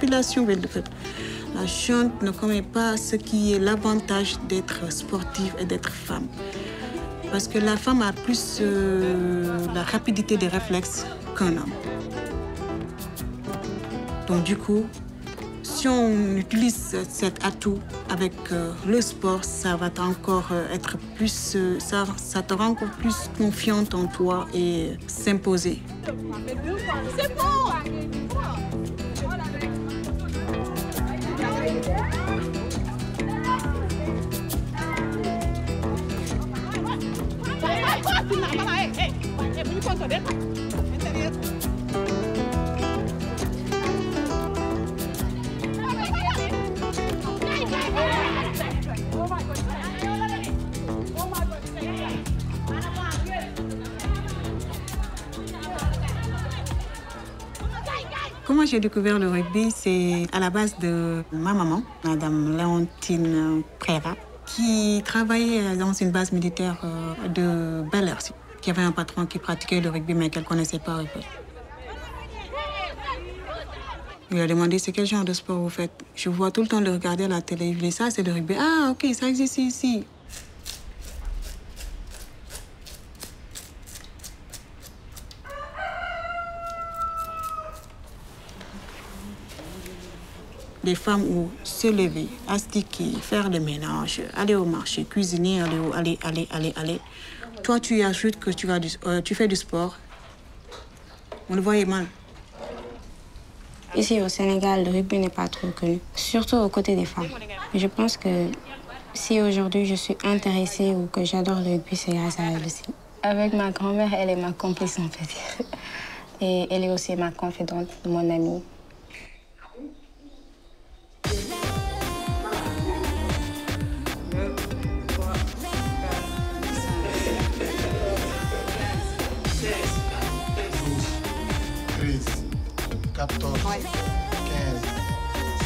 La population la chante ne connaît pas ce qui est l'avantage d'être sportive et d'être femme. Parce que la femme a plus euh, la rapidité des réflexes qu'un homme. Donc du coup, si on utilise cet atout avec euh, le sport, ça va encore euh, être plus, ça, ça te rend encore plus confiante en toi et s'imposer. C'est bon ไปไปไปกินน้ำอะไร เอ๊ะเอ๊ะมีคนสดเด็ด Comment j'ai découvert le rugby C'est à la base de ma maman, Madame Léontine Préra, qui travaillait dans une base militaire euh, de Bel Air, qui avait un patron qui pratiquait le rugby mais qu'elle ne connaissait pas. Il lui a demandé c'est quel genre de sport vous faites? Je vois tout le temps le regarder à la télé. Il dit ça, c'est le rugby. Ah, ok, ça existe ici. Des femmes où se lever, astiquer, faire le ménage, aller au marché, cuisiner, aller, au- aller, aller, aller, aller. Toi, tu y ajoutes que tu, vas du- euh, tu fais du sport. On le voyait mal. Ici au Sénégal, le rugby n'est pas trop connu, surtout aux côtés des femmes. Je pense que si aujourd'hui je suis intéressée ou que j'adore le rugby, c'est grâce à elle aussi. Avec ma grand-mère, elle est ma complice, on peut dire. Et elle est aussi ma confidente, mon amie. Quatorze, quinze,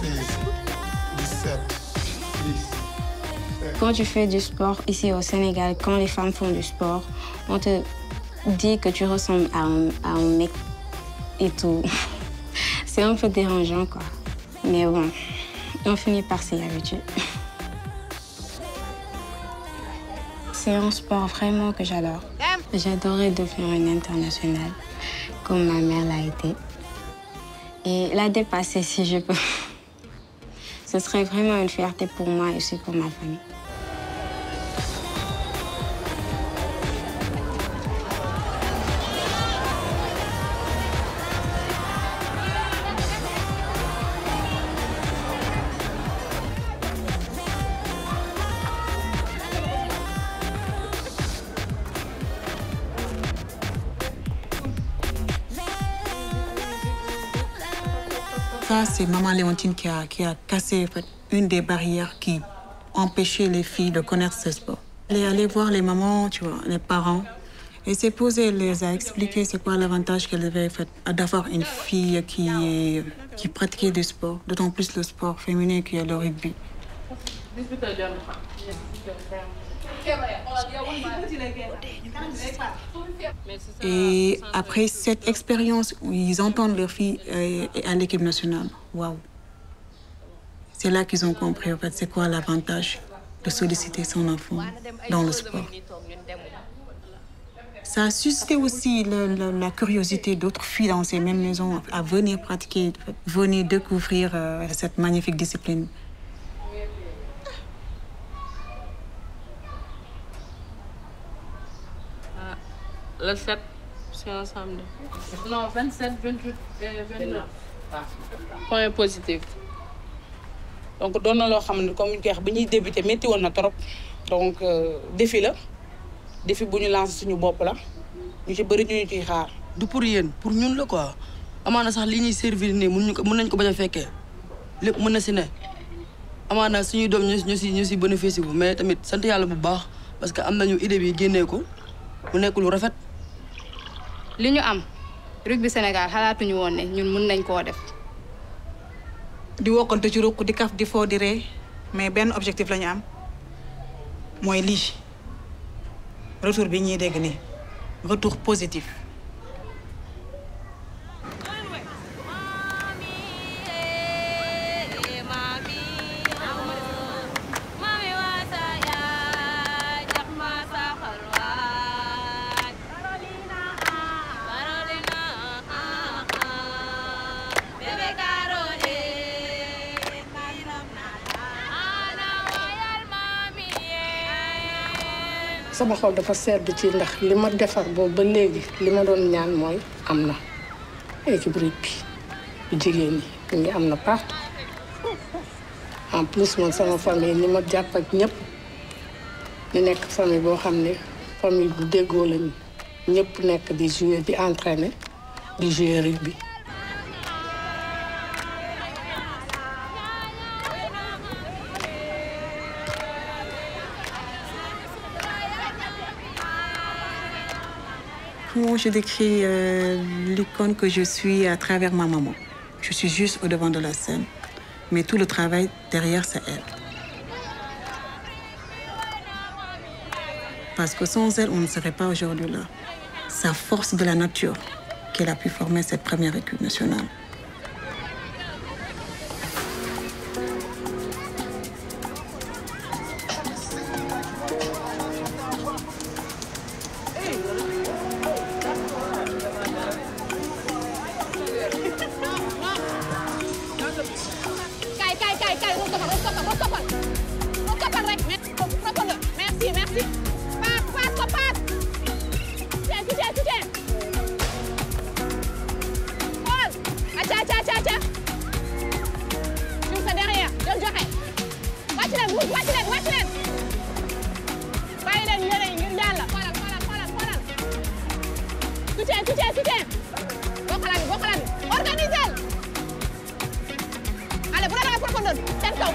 seize, dix-sept, dix. Quand tu fais du sport ici au Sénégal, quand les femmes font du sport, on te dit que tu ressembles à un, à un mec et tout. C'est un peu dérangeant, quoi. Mais bon, on finit par s'y habituer. C'est un sport vraiment que j'adore. J'adorais devenir une internationale, comme ma mère l'a été. Et la dépasser, si je peux. Ce serait vraiment une fierté pour moi et aussi pour ma famille. C'est Maman Léontine qui a, qui a cassé une des barrières qui empêchait les filles de connaître ce sport. Elle est allée voir les mamans, tu vois, les parents. Et s'est posée, elle les a expliqué c'est quoi l'avantage qu'elle avait fait d'avoir une fille qui, qui pratiquait du sport, d'autant plus le sport féminin qui est le rugby. Et après cette expérience où ils entendent leur fille euh, à l'équipe nationale, waouh. C'est là qu'ils ont compris en fait c'est quoi l'avantage de solliciter son enfant dans le sport. Ça a suscité aussi la curiosité d'autres filles dans ces mêmes maisons à venir pratiquer, venir découvrir euh, cette magnifique discipline. Le 7, c'est un samedi. Non, 27, 28 et 29. Point positif. donc doon na loo xam ne comme ñu koy wax bi ñuy débuté métti woon na trop donc euh, défi la défi bu ñu lancé suñu bopp la ñu ci bëri ñu ñu ciy xaar. du pour yéen pour ñun la quoi amaana sax li ñuy servir nii mun ñu ko mën nañ ko bañ a fekkee lépp mën na si ne amaana suñuy doom ñu ñu si ñu si bénéfice bu mais tamit sant yàlla bu baax parce que am nañu idée bi génnee ko mu nekk lu rafet. Li ñu am rugby Sénégal xalaatuñu woon ne ñun mun nañ koo def. di wokkante ci ruq di kaf di foo di ree mais benn objectif la ñu am mooy lii retour bi ñuy dégg nii retour positif. Sama xol dafa sedd ci ndax li ma defar boobu ba léegi li ma doon ñaan mooy am na. Équipe bu jigéen ñi ñu ngi am na partout. En plus man sama famille ni ma jàpp ak ñëpp ñu nekk famille boo xam ne famille bu déggoo lañu. Ñëpp nekk di jouer di entraîner di jouer rugby. Comment je décris euh, l'icône que je suis à travers ma maman Je suis juste au devant de la scène, mais tout le travail derrière, c'est elle. Parce que sans elle, on ne serait pas aujourd'hui là. Sa force de la nature qu'elle a pu former cette première équipe nationale. wàcc leen wàcc leen allez bu la. Daa profondeur seen kaw